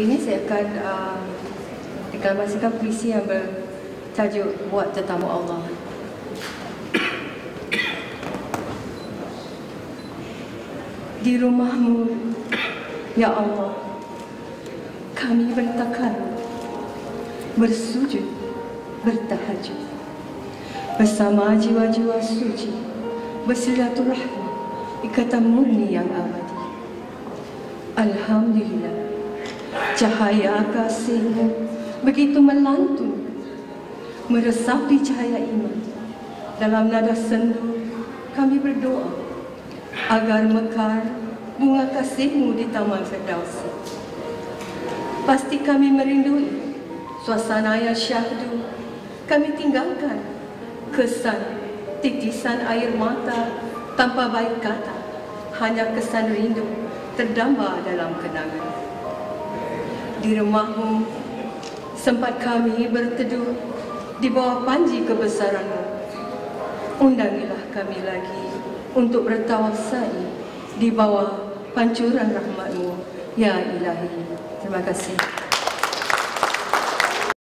Ini saya akan uh, deklamasikan puisi yang bertajuk Buat Tetamu Allah. Di rumahmu, Ya Allah, kami bertakar, bersujud, bertahajud. Bersama jiwa-jiwa suci, bersilaturahmi, ikatan murni yang abadi. Alhamdulillah, cahaya kasihmu begitu melantun, meresapi cahaya iman. Dalam nada sendu, kami berdoa agar mekar bunga kasihmu di Taman Firdausi. Pasti kami merindui suasana yang syahdu. Kami tinggalkan kesan titisan air mata tanpa baik kata. Hanya kesan rindu terdambar dalam kenangan. Di rumahmu, sempat kami berteduh di bawah panji kebesaranmu. Undangilah kami lagi untuk bertawasai di bawah pancuran rahmatmu. Ya ilahi. Terima kasih.